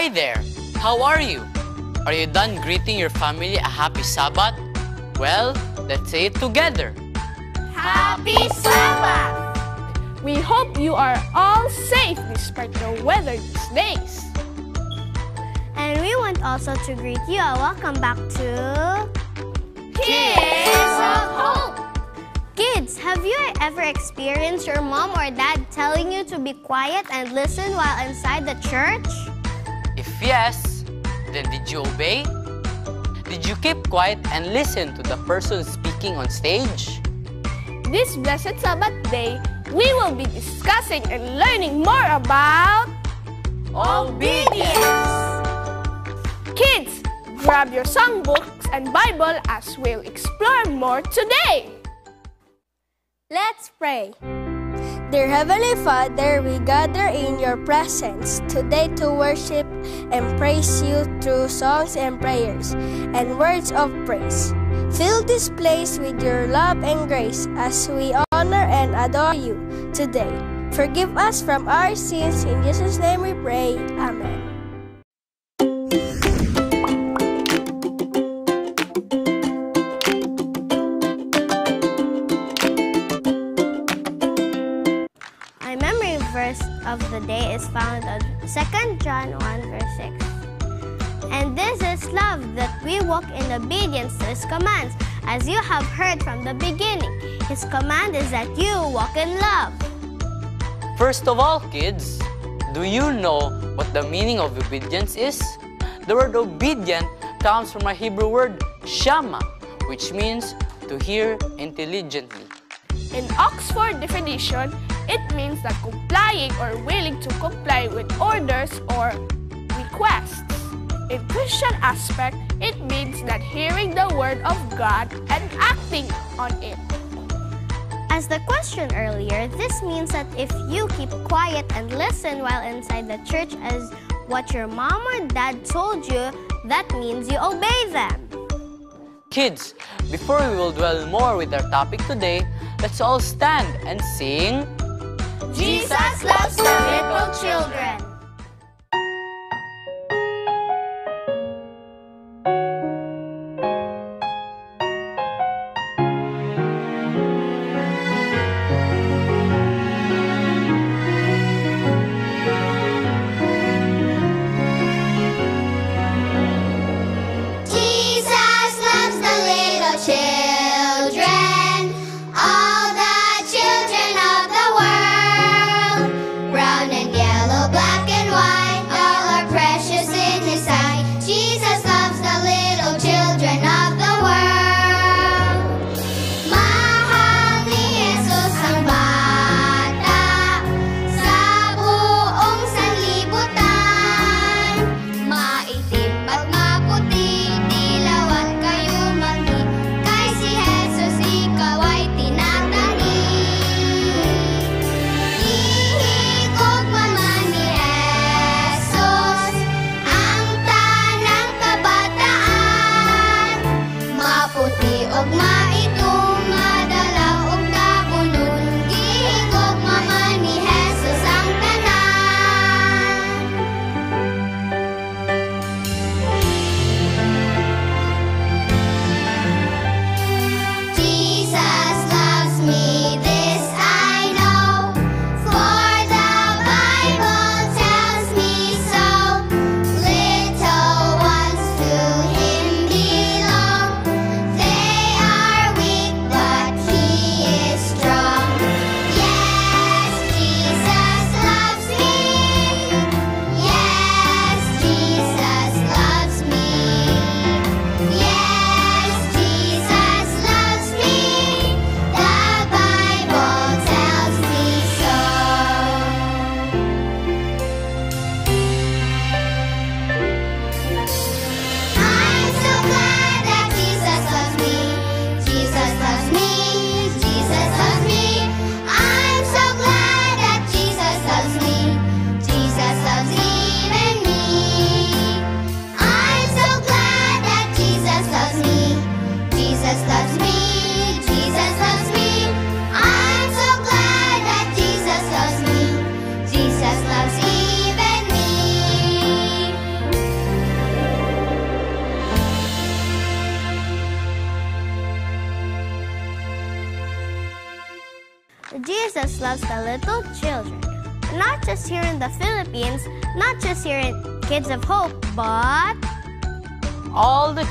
Hi there! How are you? Are you done greeting your family a happy Sabbath? Well, let's say it together. Happy Sabbath! We hope you are all safe despite the weather these days. And we want also to greet you a welcome back to Kids of Hope! Kids, have you ever experienced your mom or dad telling you to be quiet and listen while inside the church? If yes, then did you obey? Did you keep quiet and listen to the person speaking on stage? This blessed Sabbath day, we will be discussing and learning more about Obedience! kids. Grab your songbooks and Bible as we'll explore more today. Let's pray. Dear Heavenly Father, we gather in your presence today to worship and praise you through songs and prayers and words of praise. Fill this place with your love and grace as we honor and adore you today. Forgive us from our sins. In Jesus' name we pray. Amen. Of the day is found on 2 John 1 verse 6. And this is love that we walk in obedience to His commands, as you have heard from the beginning. His command is that you walk in love. First of all, kids, do you know what the meaning of obedience is? The word obedient comes from a Hebrew word shama, which means to hear intelligently. In Oxford definition, it means that complying or willing to comply with orders or requests. In Christian aspect, it means that hearing the word of God and acting on it. As the question earlier, this means that if you keep quiet and listen while inside the church as what your mom or dad told you, that means you obey them. Kids, before we will dwell more with our topic today, let's all stand and sing. Jesus loves the little children.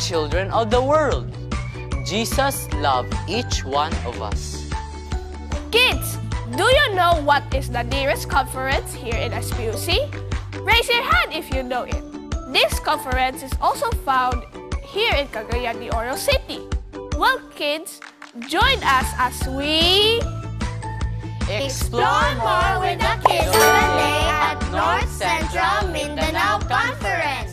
Children of the world. Jesus loved each one of us. Kids, do you know what is the nearest conference here in SPUC? Raise your hand if you know it. This conference is also found here in Cagayan de Oro City. Well, kids, join us as we Explore more with the kids today at North Central Mindanao Conference.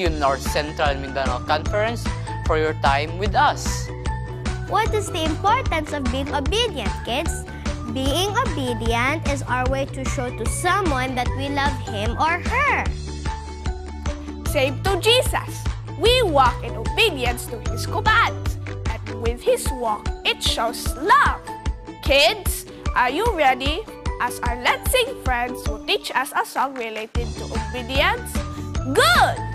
You, North Central Mindanao Conference, for your time with us. What is the importance of being obedient, kids? Being obedient is our way to show to someone that we love him or her. same to Jesus. We walk in obedience to His commands. And with His walk, it shows love. Kids, are you ready? As our Let's Sing friends will teach us a song related to obedience. Good!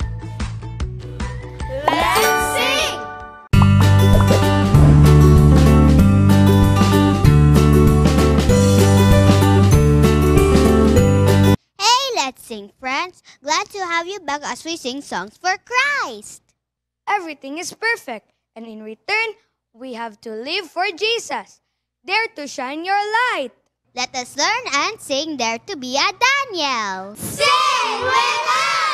Glad to have you back as we sing songs for Christ. Everything is perfect, and in return, we have to live for Jesus. Dare to shine your light. Let us learn and sing Dare to be a Daniel. Sing with us!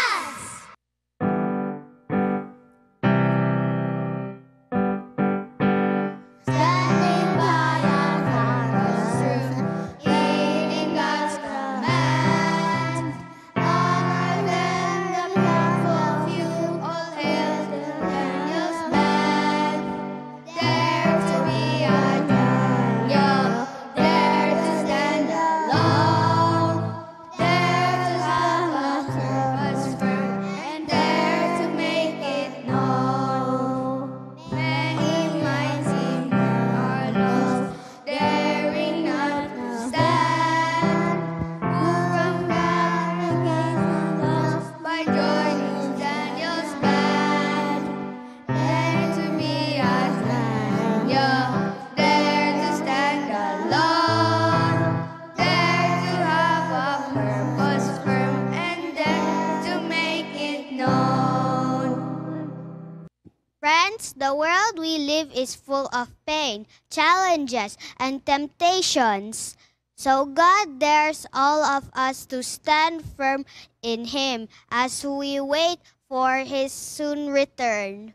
Challenges, and temptations. So God dares all of us to stand firm in Him as we wait for His soon return.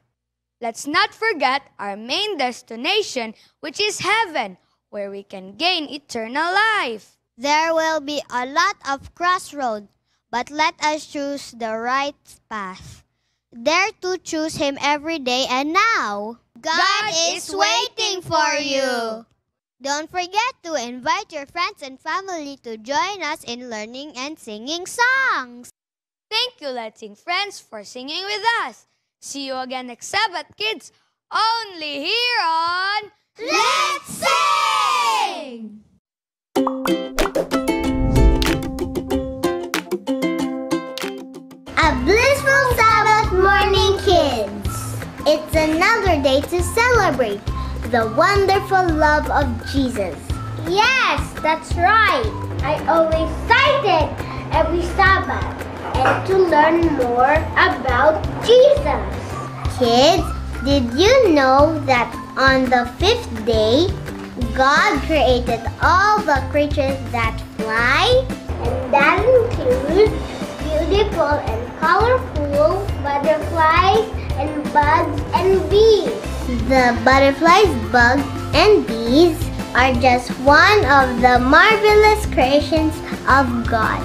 Let's not forget our main destination, which is heaven, where we can gain eternal life. There will be a lot of crossroads, but let us choose the right path. Dare to choose Him every day and now. God is waiting for you. Don't forget to invite your friends and family to join us in learning and singing songs. Thank you, Let's Sing Friends, for singing with us. See you again next Sabbath, kids, only here on Let's sing! A blissful Sabbath morning, kids! It's another day to celebrate the wonderful love of Jesus. Yes, that's right. I always cite it every Sabbath and to learn more about Jesus. Kids, did you know that on the fifth day, God created all the creatures that fly? And that includes beautiful and colorful butterflies and bugs and bees. The butterflies, bugs, and bees are just one of the marvelous creations of God.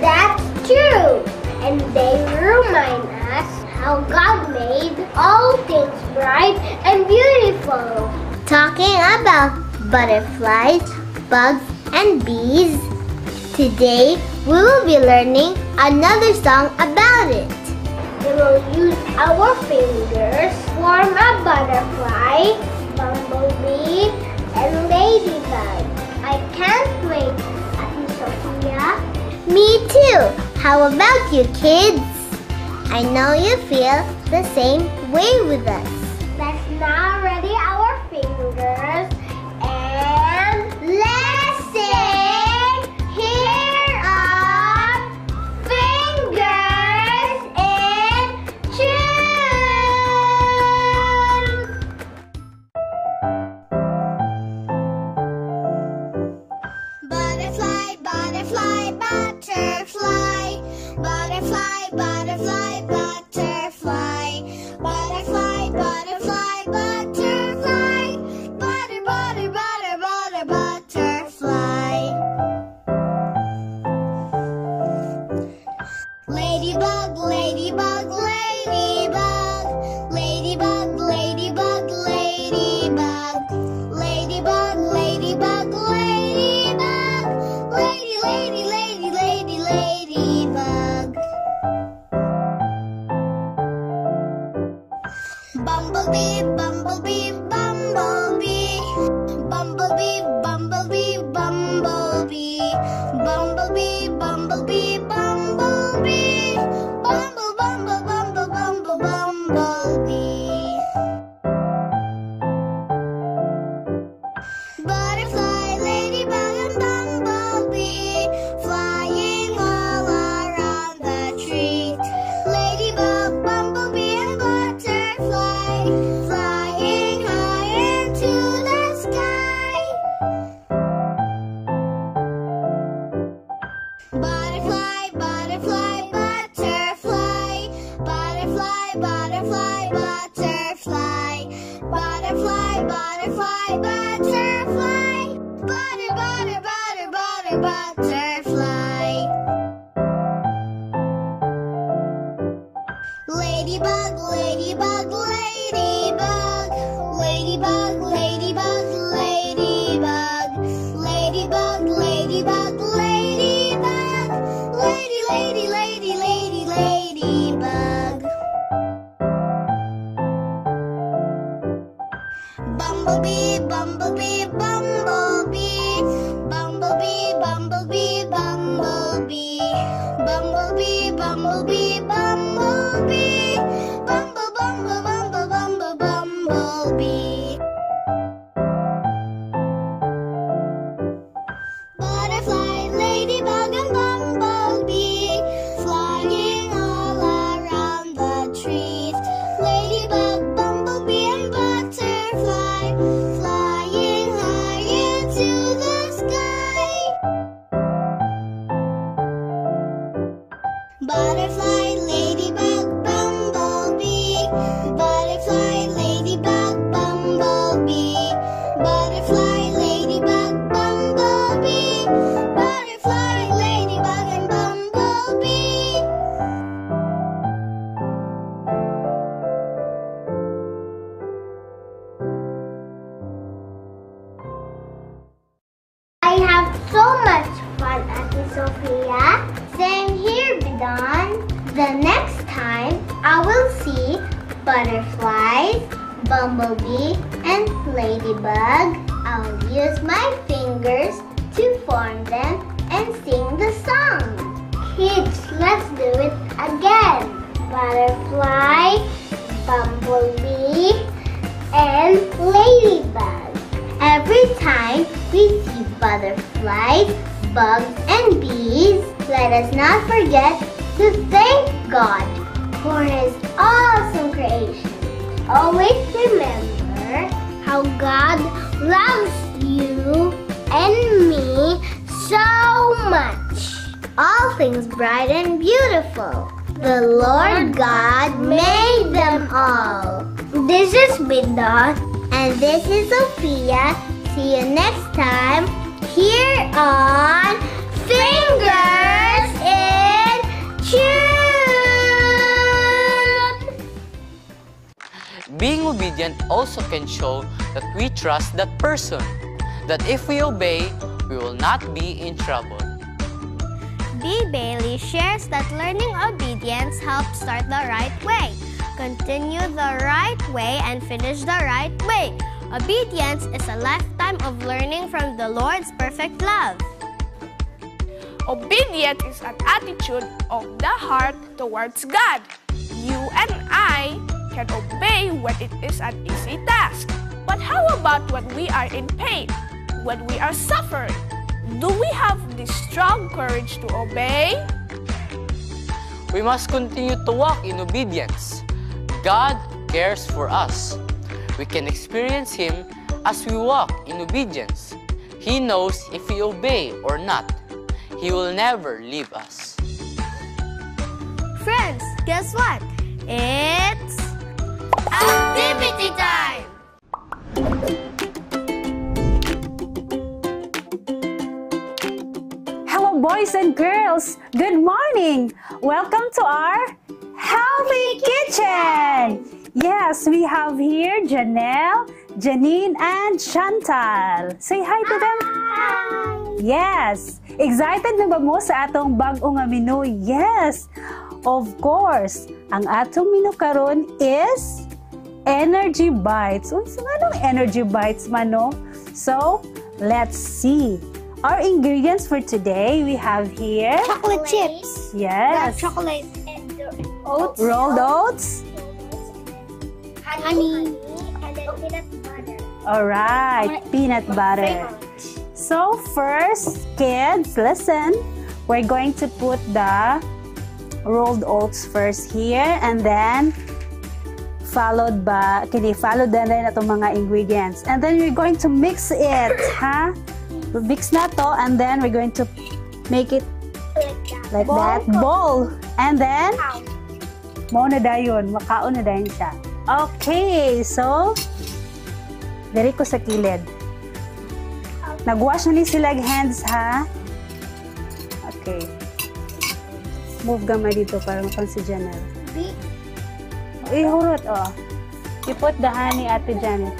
That's true. And they remind us how God made all things bright and beautiful. Talking about butterflies, bugs, and bees, today we will be learning another song about it. We will use our fingers form a butterfly, bumblebee, and ladybug. I can't wait, Ate Sophia. Me too. How about you, kids? I know you feel the same way with us. Let's now The Lord God made them all. This is Bidon and this is Sophia. See you next time here on Fingers in Tune. Being obedient also can show that we trust that person, that if we obey, we will not be in trouble. B. Bailey shares that learning obedience helps start the right way, continue the right way, and finish the right way. Obedience is a lifetime of learning from the Lord's perfect love. Obedience is an attitude of the heart towards God. You and I can obey when it is an easy task. But how about when we are in pain? When we are suffering? Do we have the strong courage to obey? We must continue to walk in obedience. God cares for us. We can experience Him as we walk in obedience. He knows if we obey or not. He will never leave us. Friends, guess what? It's activity time! Boys and girls. Good morning. Welcome to our Healthy Kitchen. Yes, we have here Janelle, Janine, and Chantal. Say hi to them. Yes. Excited na ba mo sa atong bag-o nga menu? Yes. Of course. Ang atong menu karon is Energy Bites. Unsa nga Energy Bites man no? So, let's see. Our ingredients for today, we have here, Chocolate chips. yes, Chocolate and oats. rolled oats. Honey. And then peanut butter. All right, peanut butter. So first, kids, listen. We're going to put the rolled oats first here and then followed by, kini followed na rin itong mga ingredients. And then we're going to mix it, ha? We'll mix na to and then we're going to make it like that, bowl. And then, mo na dayon, makaon na dayon siya. Okay, so, Diri ko sa kilid. Nagwash na ni sila ang hands, ha? Okay. Move gamay dito para makon si Janelle. Eh, hurot, oh. You put the honey, Ate Janet.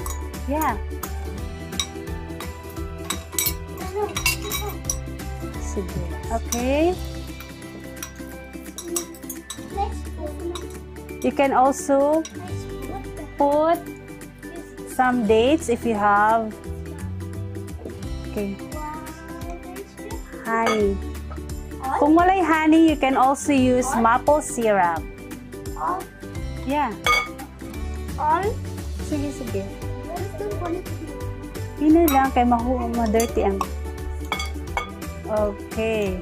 Yeah. Sige. Okay. You can also put some dates if you have. Okay. Honey. Kung walay honey, you can also use maple syrup. Yeah. All. Sige, sige. What is the quality? Yun na lang, kay mahu ma-dirty ang... Okay.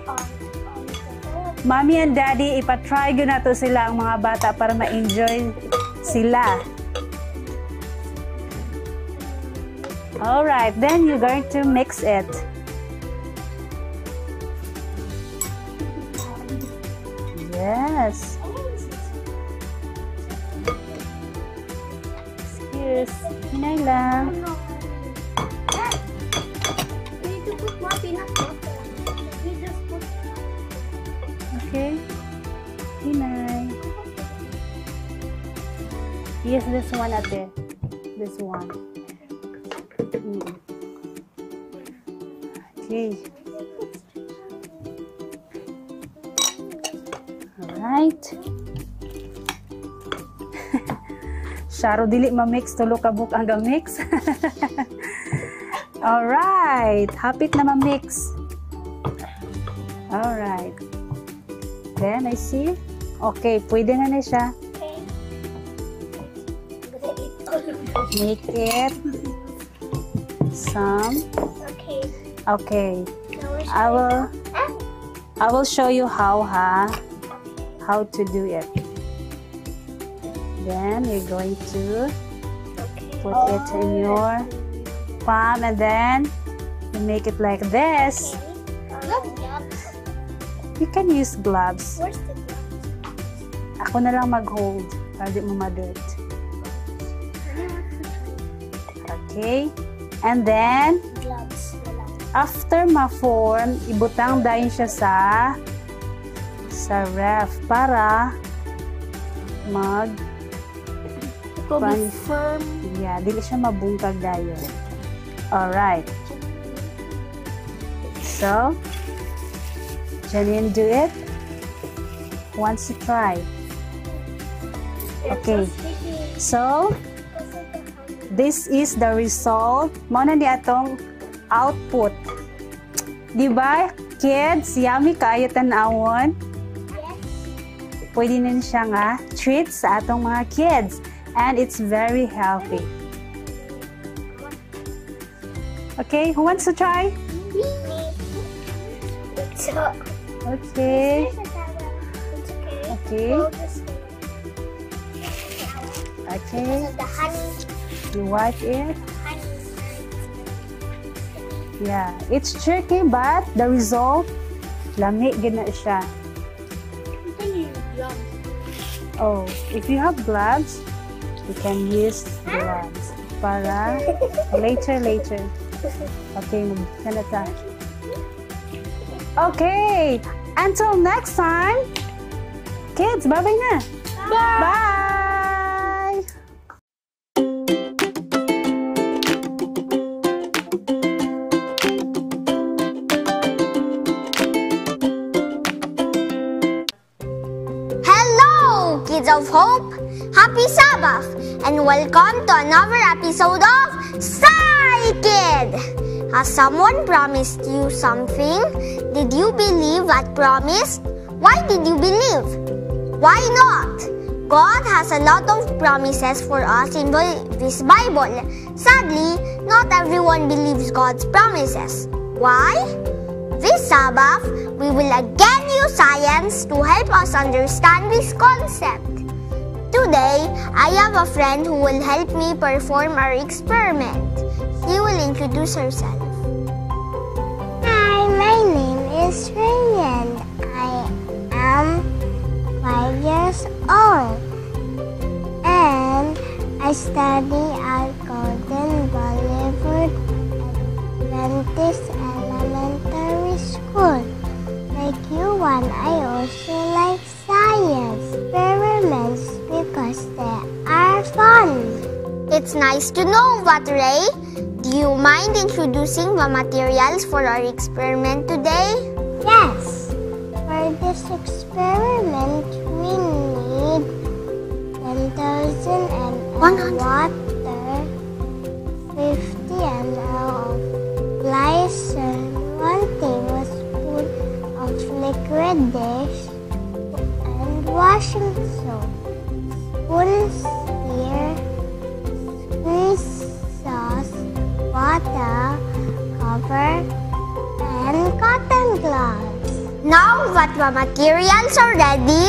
Mommy and Daddy, ipatry ko na to sila ang mga bata para ma-enjoy sila. Alright, then you're going to mix it. Yes. Excuse. Hinay lang. Need to put more peanut butter. Okay. Hinay. Yes, this one ate. This one. Mm. Okay. Alright. Sharo dili ma-mix tulo ka book ang ga-mix. Alright, hapit na ma-mix. Then I see. Okay, pwede na na siya. Make it some. Okay. Okay. I will I will show you how ha how to do it. Then you're going to put it in your palm and then you make it like this. You can use gloves. Where's the Ako na lang mag-hold para di mo ma-dirt. Okay. And then, gloves? after ma-form, ibutang dahil siya sa sa ref para mag Pan- firm. yeah, dili siya mabungkag dayon. Alright. So, Janine, do it. Wants to try. Okay. So, this is the result. Mo na ni atong output. Di ba? Kids, yummy kayo tanawon. Pwede din siya nga treat sa atong mga kids. And it's very healthy. Okay, who wants to try? So, Okay. okay. Okay. You wipe it. Yeah, it's tricky but the result lami gid na siya. Oh, if you have gloves, you can use gloves para later later. Okay. Okay, until next time. Kids, bye-bye na. Bye. Hello, kids of hope. Happy Sabbath and welcome to another episode of Sci Kid. Has someone promised you something? Did you believe that promise? Why did you believe? Why not? God has a lot of promises for us in this Bible. Sadly, not everyone believes God's promises. Why? This Sabbath, we will again use science to help us understand this concept. Today, I have a friend who will help me perform our experiment. She will introduce herself. Hi, my name is Ray and I am five years old. And I study at Golden Boulevard Adventist Elementary School. Like you one, I also like science experiments because they are fun. It's nice to know that, Ray. Do you mind introducing the materials for our experiment today? Yes. For this experiment, we need 10,000 ml water, 50 ml of Lysol, 1 tablespoon of liquid dish, and washing soap. Spoons water, cover, and cotton gloves. Now that the materials are ready,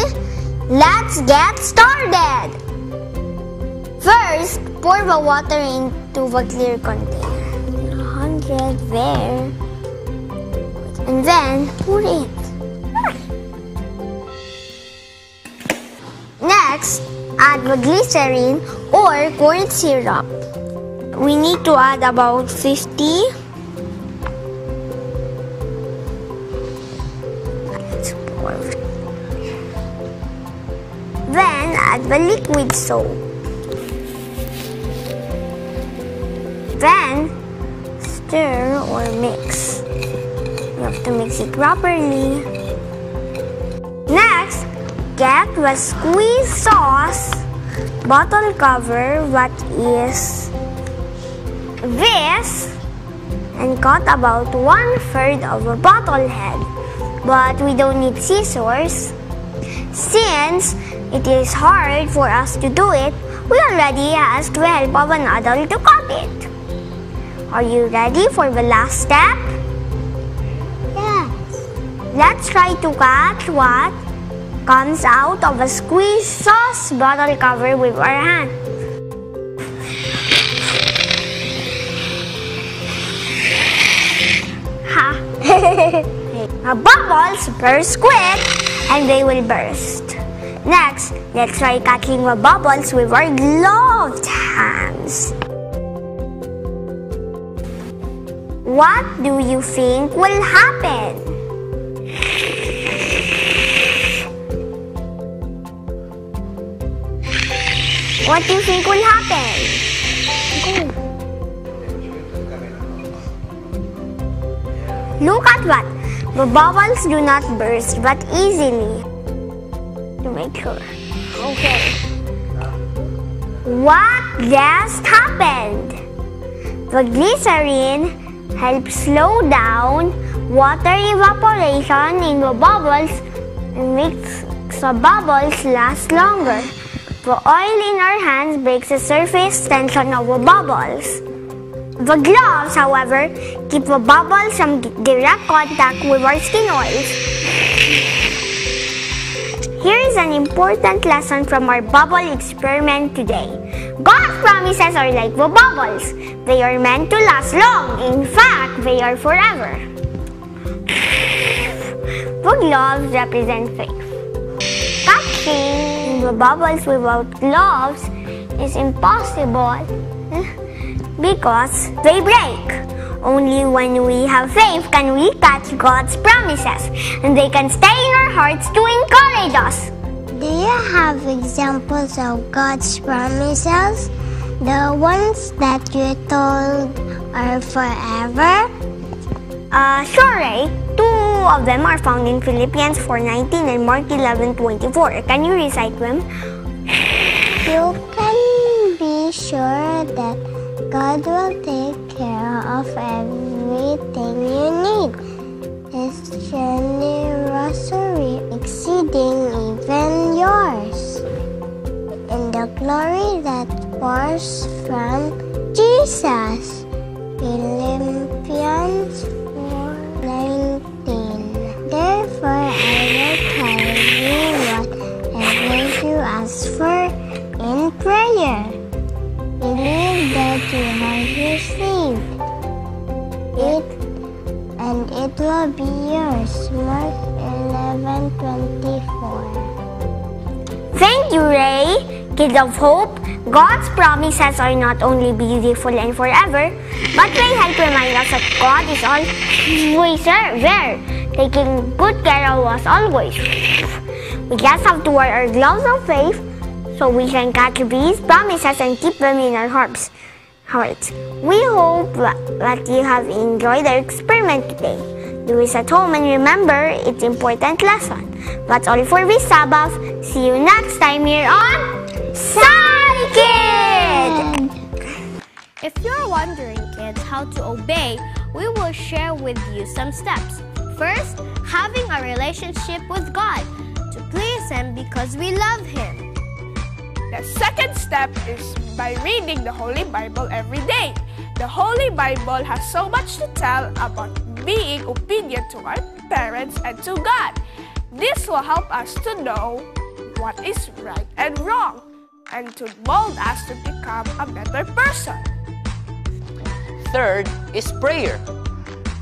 let's get started. First, pour the water into the clear container. 100 there. And then pour it. Next, add the glycerin or corn syrup. We need to add about 50. Then add the liquid soap. Then stir or mix. You have to mix it properly. Next, get the squeeze sauce bottle cover what is this and cut about one third of a bottle head. But we don't need scissors. Since it is hard for us to do it, we already asked the help of an adult to cut it. Are you ready for the last step? Yes. Let's try to cut what comes out of a squeeze sauce bottle cover with our hand. Bubbles burst quick and they will burst. Next, let's try catching the bubbles with our gloved hands. What do you think will happen? What do you think will happen? Look at that. The bubbles do not burst but easily. To make sure. Okay. What just happened? The glycerin helps slow down water evaporation in the bubbles and makes the bubbles last longer. The oil in our hands breaks the surface tension of the bubbles. The gloves, however, keep the bubbles from direct contact with our skin oils. Here is an important lesson from our bubble experiment today. God's promises are like the bubbles. They are meant to last long. In fact, they are forever. The gloves represent faith. Catching the bubbles without gloves is impossible because they break. Only when we have faith can we catch God's promises, and they can stay in our hearts to encourage us. Do you have examples of God's promises? The ones that you told are forever? Uh, sure, Ray. Two of them are found in Philippians 4.19 and Mark 11.24. Can you recite them? You can be sure that God will take care of everything you need. His generosity exceeding even yours. In the glory that pours from Jesus. Philippians 4:19. Therefore I will tell you whatever you ask for in prayer. Believe that you have received it and it will be yours. Mark 11:24. Thank you, Ray. Kids of Hope, God's promises are not only beautiful and forever, but they help remind us that God is always there, taking good care of us always. We just have to wear our gloves of faith so we can catch these promises and keep them in our hearts. hearts. We hope that you have enjoyed our experiment today. Do this at home and remember its important lesson. That's all for this Sabbath. See you next time here on Kid! If you're wondering, kids, how to obey, we will share with you some steps. First, having a relationship with God to please Him because we love Him. The second step is by reading the Holy Bible every day. The Holy Bible has so much to tell about being obedient to our parents and to God. This will help us to know what is right and wrong and to mold us to become a better person. Third is prayer.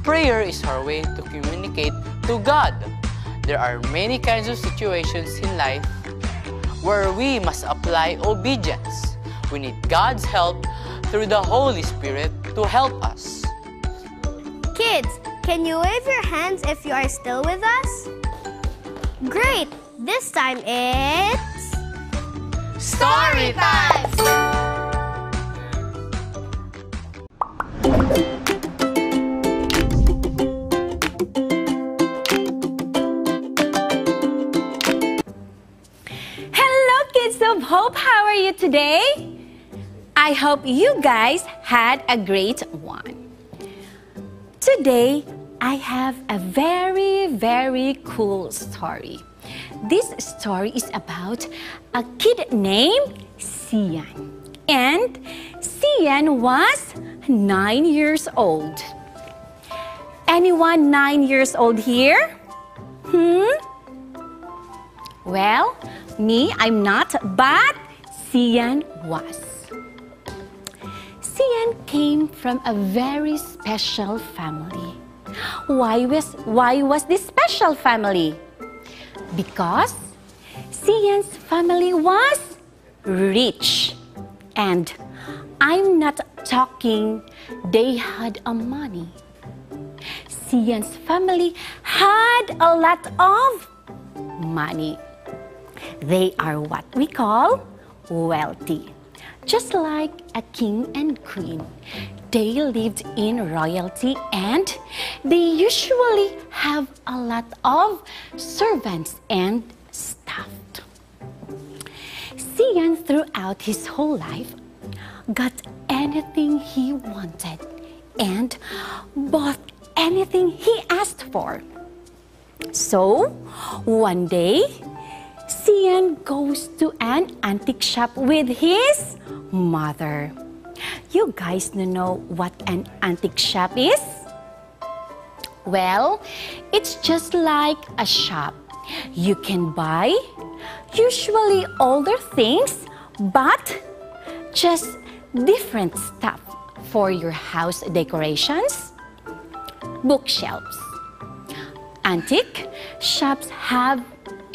Prayer is our way to communicate to God. There are many kinds of situations in life where we must apply obedience. We need God's help through the Holy Spirit to help us. Kids, can you wave your hands if you are still with us? Great! This time it's. Story time! Today? I hope you guys had a great one. Today, I have a very, very cool story. This story is about a kid named Sian. And Sian was nine years old. Anyone nine years old here? Hmm? Well, me, I'm not, but Sian was. Sian came from a very special family. Why was, why was this special family? Because Sian's family was rich. And I'm not talking they had a money. Sian's family had a lot of money. They are what we call wealthy. Just like a king and queen, they lived in royalty and they usually have a lot of servants and staff. Sian, throughout his whole life, got anything he wanted and bought anything he asked for. So, one day, Sian goes to an antique shop with his mother. You guys know what an antique shop is? Well, it's just like a shop. You can buy usually older things, but just different stuff for your house decorations, bookshelves. Antique shops have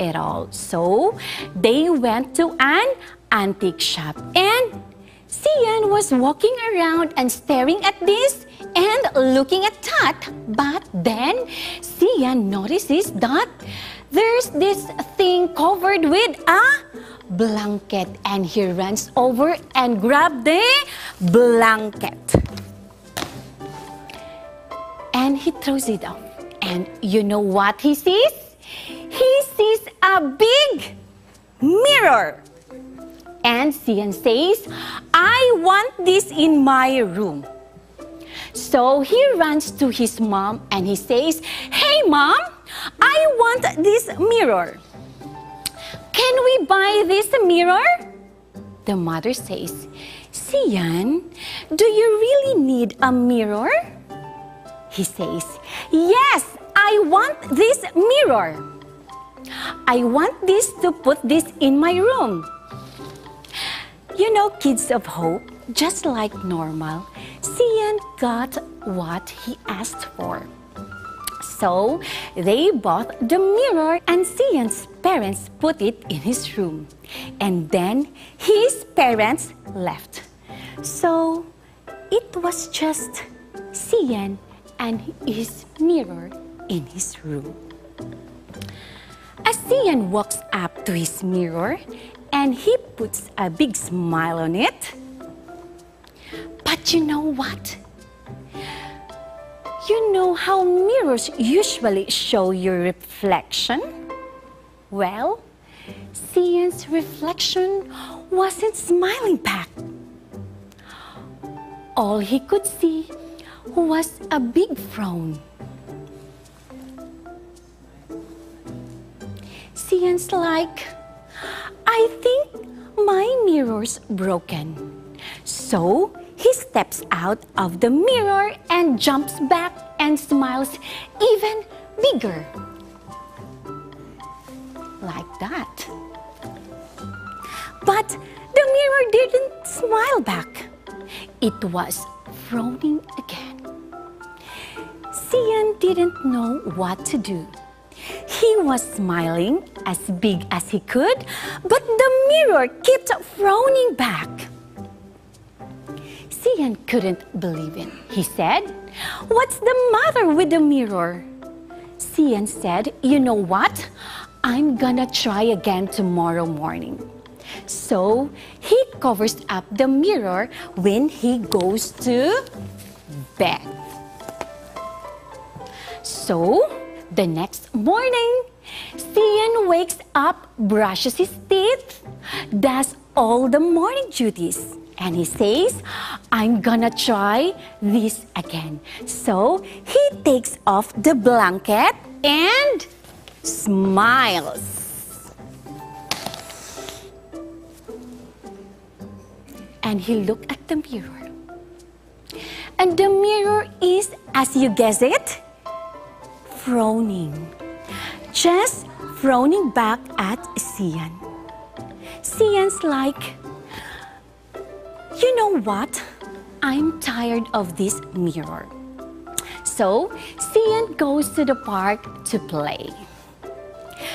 it all. So they went to an antique shop and Sian was walking around and staring at this and looking at that. But then Sian notices that there's this thing covered with a blanket and he runs over and grabs the blanket. And he throws it off. And you know what he sees? He sees a big mirror. And Sian says, I want this in my room. So he runs to his mom and he says, Hey mom, I want this mirror. Can we buy this mirror? The mother says, Sian, do you really need a mirror? He says, Yes, I want this mirror. I want this to put this in my room. You know, kids of hope, just like normal, Sian got what he asked for. So they bought the mirror and Sian's parents put it in his room. And then his parents left. So it was just Sian and his mirror in his room. As Sian walks up to his mirror and he puts a big smile on it. But you know what? You know how mirrors usually show your reflection? Well, Sian's reflection wasn't smiling back. All he could see was a big frown. Sian's like, I think my mirror's broken. So he steps out of the mirror and jumps back and smiles even bigger. Like that. But the mirror didn't smile back. It was frowning again. Sian didn't know what to do. He was smiling as big as he could, but the mirror kept frowning back. Sian couldn't believe it. He said, What's the matter with the mirror? Sian said, You know what? I'm gonna try again tomorrow morning. So he covers up the mirror when he goes to bed. So the next morning, Sian wakes up, brushes his teeth, does all the morning duties. And he says, I'm gonna try this again. So he takes off the blanket and smiles. And he looked at the mirror. And the mirror is, as you guess it, frowning. Just frowning back at Sian. Sian's like, you know what? I'm tired of this mirror. So, Sian goes to the park to play.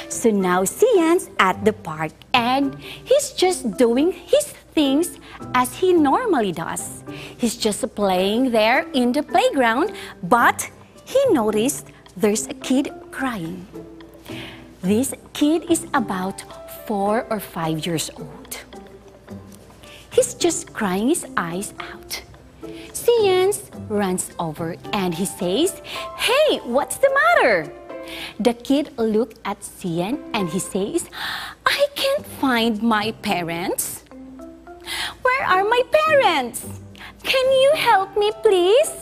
So now Sian's at the park and he's just doing his things as he normally does. He's just playing there in the playground, but he noticed there's a kid crying. This kid is about four or five years old. He's just crying his eyes out. Sians runs over and he says, Hey, what's the matter? The kid looks at Sian and he says, I can't find my parents. Where are my parents? Can you help me, please?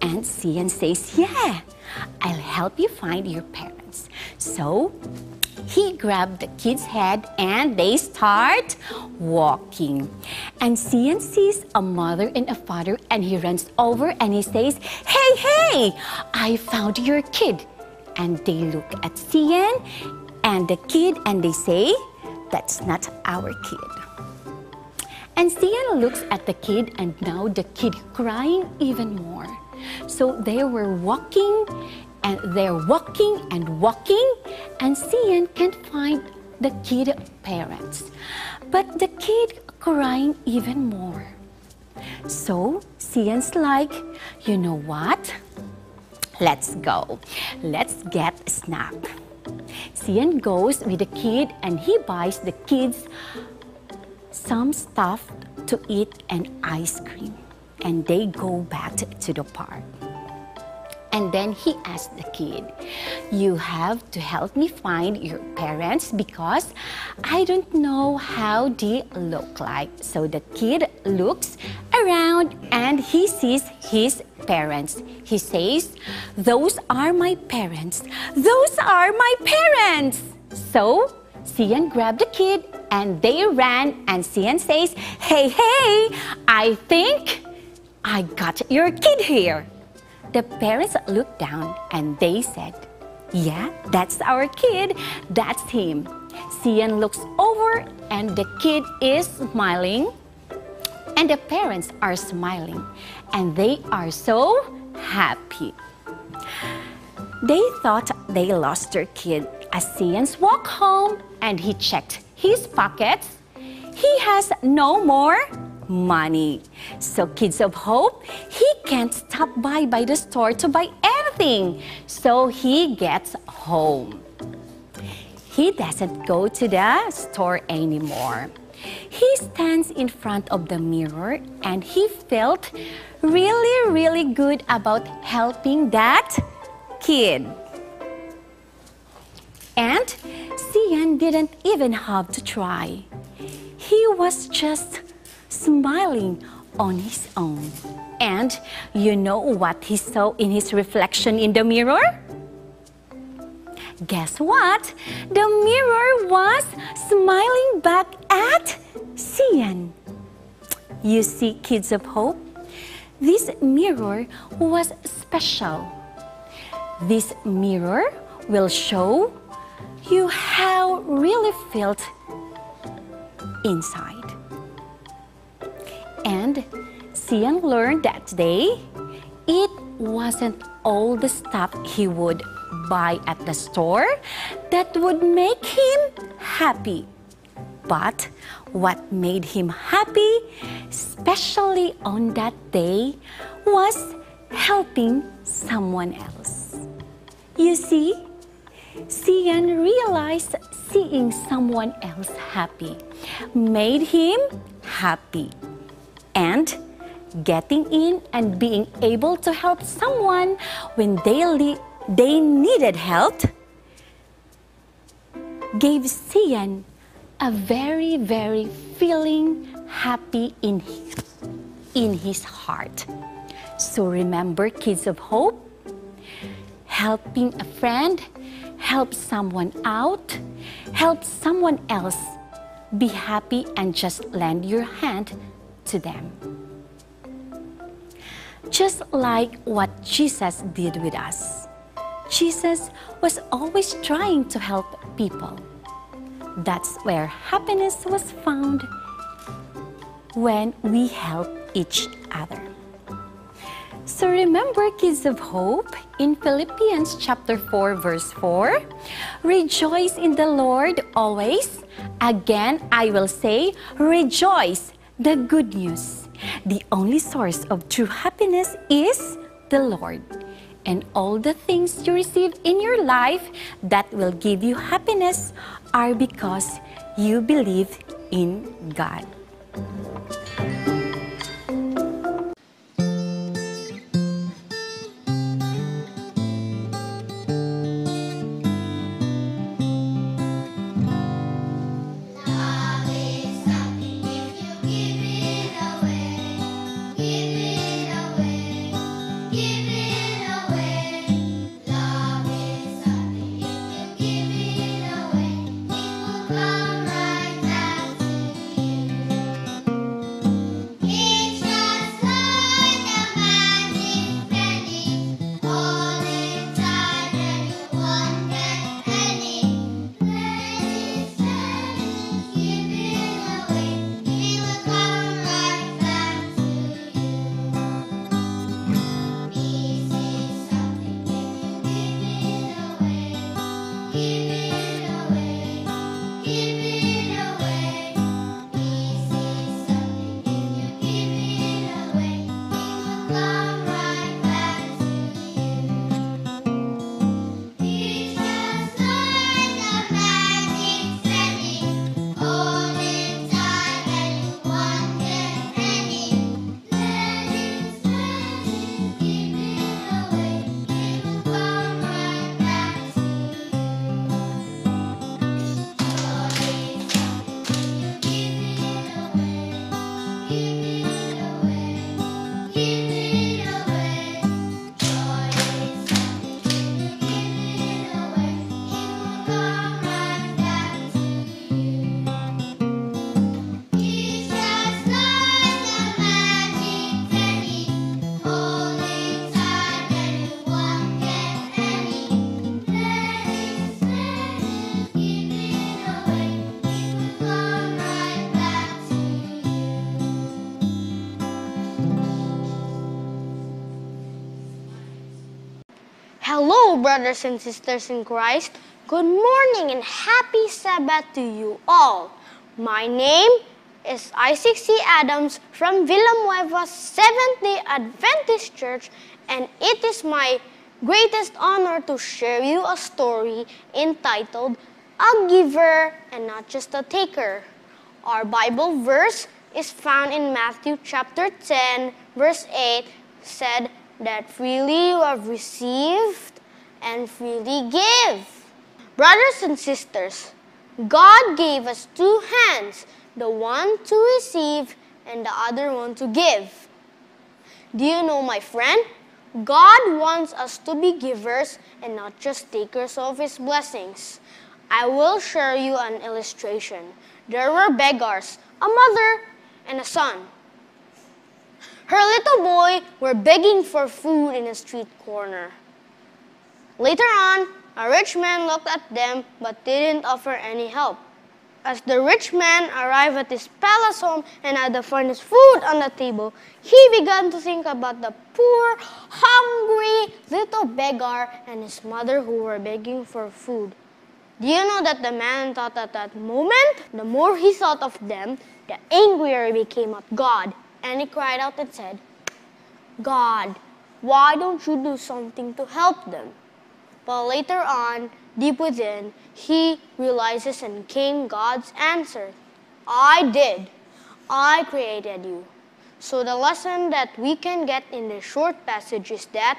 And Sian says, Yeah, I'll help you find your parents. So he grabbed the kid's head and they start walking. And Sian sees a mother and a father and he runs over and he says, Hey, hey, I found your kid. And they look at Sian and the kid and they say, That's not our kid. And Sian looks at the kid and now the kid crying even more. So they were walking and they're walking and walking and Sian can't find the kid parents. But the kid crying even more. So Sian's like, you know what? Let's go. Let's get a snack. Goes with the kid and he buys the kids some stuff to eat and ice cream. And they go back to the park. And then he asked the kid, You have to help me find your parents because I don't know how they look like. So the kid looks around and he sees his parents. He says, Those are my parents. Those are my parents. So Sian grabbed the kid and they ran and Sian says, Hey, hey, I think I got your kid here. The parents looked down and they said, Yeah, that's our kid. That's him. Sian looks over and the kid is smiling. And the parents are smiling. And they are so happy. They thought they lost their kid as Sian's walked home and he checked his pockets. He has no more money. So Kids of Hope, he can't stop by by the store to buy anything. So he gets home. He doesn't go to the store anymore. He stands in front of the mirror and he felt really, really good about helping that kid. And Sian didn't even have to try. He was just smiling on his own. And you know what he saw in his reflection in the mirror? Guess what? The mirror was smiling back at Sian. You see, kids of hope, this mirror was special. This mirror will show you how really felt inside. And Sian learned that day it wasn't all the stuff he would buy at the store that would make him happy. But what made him happy, especially on that day, was helping someone else. You see, Sian realized seeing someone else happy made him happy. And getting in and being able to help someone when they, they needed help gave Sian a very, very feeling happy in, in his heart. So remember, kids of hope, helping a friend, help someone out, help someone else be happy and just lend your hand to them. Just like what Jesus did with us. Jesus was always trying to help people. That's where happiness was found when we help each other. So remember, kids of hope, in Philippians chapter 4, verse 4, rejoice in the Lord always. Again, I will say, rejoice, the good news. The only source of true happiness is the Lord. And all the things you receive in your life that will give you happiness are because you believe in God. Brothers and sisters in Christ. Good morning and happy Sabbath to you all. My name is Isaac C. Adams from Villanueva Seventh day Adventist Church, and it is my greatest honor to share you a story entitled A Giver and Not Just a Taker. Our Bible verse is found in Matthew chapter 10, verse 8, said that freely you have received and freely give. Brothers and sisters, God gave us two hands, the one to receive and the other one to give. Do you know, my friend? God wants us to be givers and not just takers of His blessings. I will show you an illustration. There were beggars, a mother and a son. Her little boy were begging for food in a street corner. Later on, a rich man looked at them but didn't offer any help. As the rich man arrived at his palace home and had the finest food on the table, he began to think about the poor, hungry little beggar and his mother who were begging for food. Do you know that the man thought at that moment, the more he thought of them, the angrier he became at God, and he cried out and said, God, why don't you do something to help them? But later on, deep within, he realizes and came God's answer I did. I created you. So the lesson that we can get in this short passage is that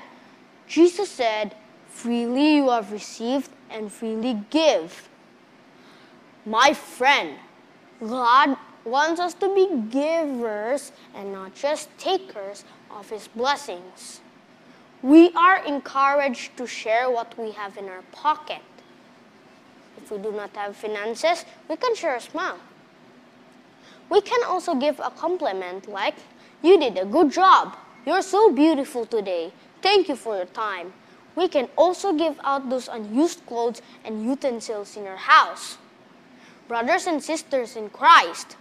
Jesus said, Freely you have received and freely give. My friend, God wants us to be givers and not just takers of His blessings. We are encouraged to share what we have in our pocket. If we do not have finances, we can share a smile. We can also give a compliment like, You did a good job. You're so beautiful today. Thank you for your time. We can also give out those unused clothes and utensils in our house. Brothers and sisters in Christ,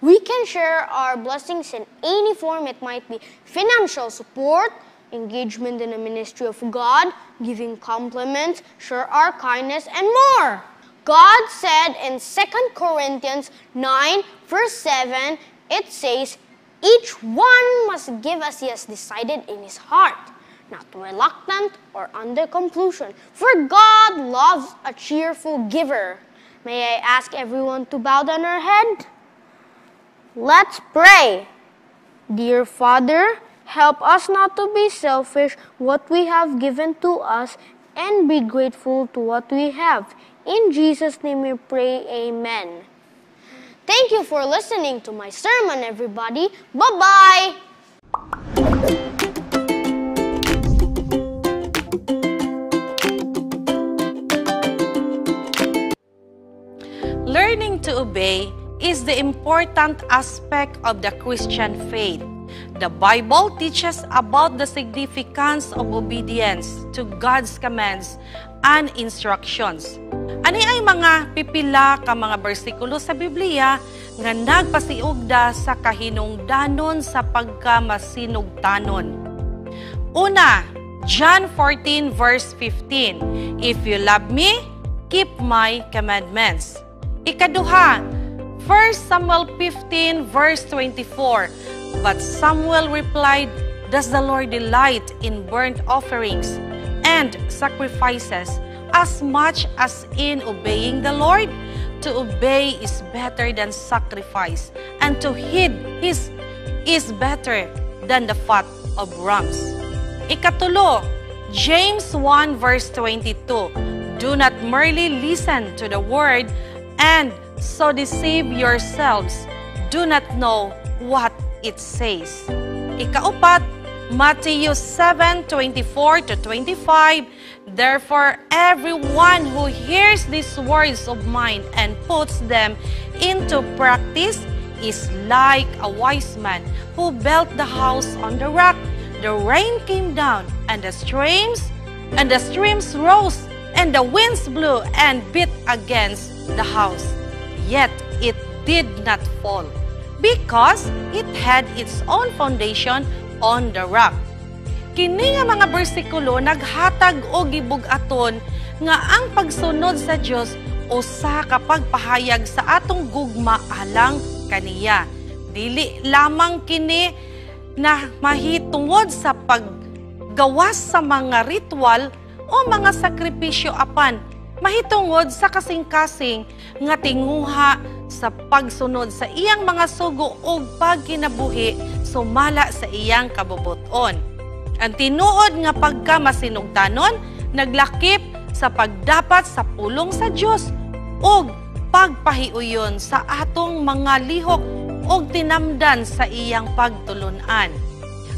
we can share our blessings in any form. It might be financial support, engagement in the ministry of God, giving compliments, share our kindness, and more. God said in 2 Corinthians 9, verse 7, it says, Each one must give as he has decided in his heart, not reluctant or under compulsion, for God loves a cheerful giver. May I ask everyone to bow down our head? Let's pray. Dear Father, help us not to be selfish what we have given to us and be grateful to what we have. In Jesus' name we pray, Amen. Thank you for listening to my sermon, everybody. Bye bye. Learning to obey is the important aspect of the Christian faith. The Bible teaches about the significance of obedience to God's commands and instructions. Ani ay mga pipila ka mga bersikulo sa Biblia nga nagpasiugda sa kahinungdanon sa pagkamasinugtanon. Una, John 14 verse 15. If you love me, keep my commandments. Ikaduha, 1 Samuel 15 verse 24. But Samuel replied, Does the Lord delight in burnt offerings and sacrifices as much as in obeying the Lord? To obey is better than sacrifice, and to heed his is better than the fat of rams. Ikatulo, James 1 verse 22. Do not merely listen to the word and so deceive yourselves. Do not know what it says. Ikaupat, Matthew 7, 24 to 25. Therefore, everyone who hears these words of mine and puts them into practice is like a wise man who built the house on the rock. The rain came down, and the streams, and the streams rose, and the winds blew and beat against the house. Yet it did not fall, because it had its own foundation on the rock. Kini nga mga bersikulo naghatag og gibug-aton nga ang pagsunod sa Dios usa ka pagpahayag sa atong gugma alang kaniya. Dili lamang kini na mahitungod sa paggawas sa mga ritual o mga sakripisyo apan mahitungod sa kasing-kasing nga tinguha sa pagsunod sa iyang mga sugo ug pagkinabuhi sumala sa iyang kabubuton. Ang tinuod nga pagkamasinugtanon naglakip sa pagdapat sa pulong sa Dios ug pagpahiuyon sa atong mga lihok ug tinamdan sa iyang pagtulunan.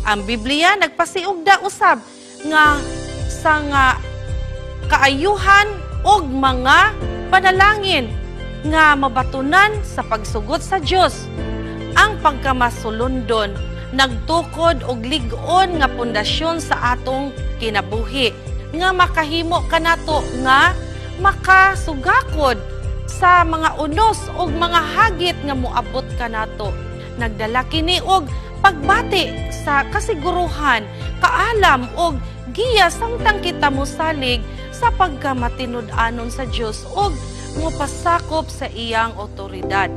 Ang Biblia nagpasiugda usab nga sa nga kaayuhan og mga panalangin nga mabatunan sa pagsugot sa Dios. Ang pagkamasulundon nagtukod og lig-on nga pundasyon sa atong kinabuhi nga makahimo kanato nga makasugakod sa mga unos og mga hagit nga moabot kanato. Nagdala kini og pagbati sa kasiguruhan, kaalam og giya samtang kita mosalig sa pagkamatinud-anon sa Dios ug mopasakop sa iyang otoridad.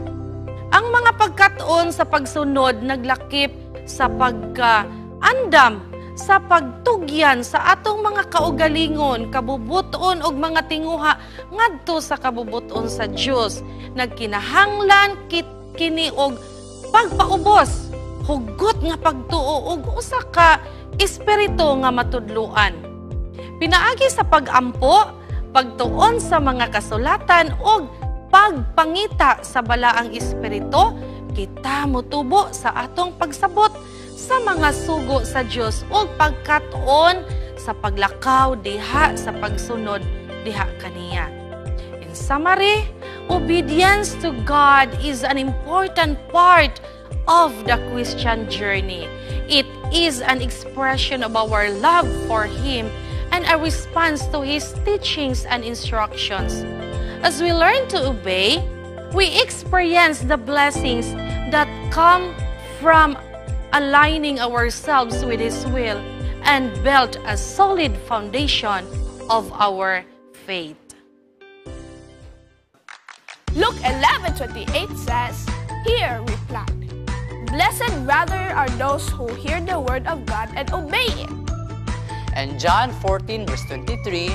Ang mga pagkatuon sa pagsunod naglakip sa pagkaandam sa pagtugyan sa atong mga kaugalingon, kabubuton ug mga tinguha ngadto sa kabubuton sa Dios. Nagkinahanglan kit kini og pagpaubos, hugot nga pagtuo ug usa ka espiritu nga matudluan. Pinaagi sa pagampo, pagtuon sa mga kasulatan ug pagpangita sa balaang espiritu, kita motubo sa atong pagsabot sa mga sugo sa Dios ug pagkatuon sa paglakaw diha sa pagsunod diha kaniya. In summary, obedience to God is an important part of the Christian journey. It is an expression of our love for Him and a response to His teachings and instructions. As we learn to obey, we experience the blessings that come from aligning ourselves with His will and build a solid foundation of our faith. Luke 11:28 says, Here we replied, Blessed rather are those who hear the word of God and obey it. And John 14, verse 23,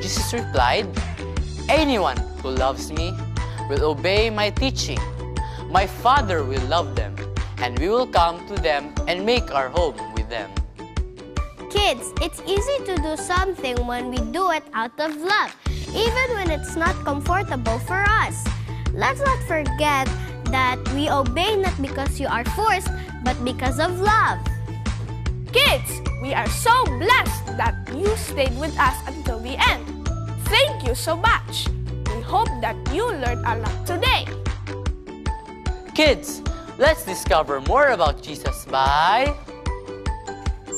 Jesus replied, Anyone who loves me will obey my teaching. My Father will love them, and we will come to them and make our home with them. Kids, it's easy to do something when we do it out of love, even when it's not comfortable for us. Let's not forget that we obey not because you are forced, but because of love. Kids, we are so blessed that you stayed with us until the end. Thank you so much. We hope that you learned a lot today. Kids, let's discover more about Jesus by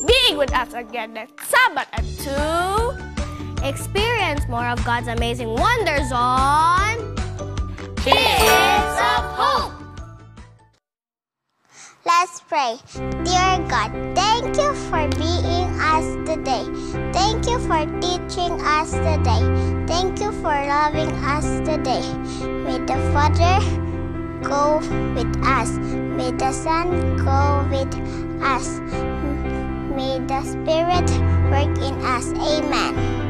being with us again next Sabbath and to experience more of God's amazing wonders on Kids of Hope. Let's pray. Dear God, thank you for being us today. Thank you for teaching us today. Thank you for loving us today. May the Father go with us. May the Son go with us. May the Spirit work in us. Amen.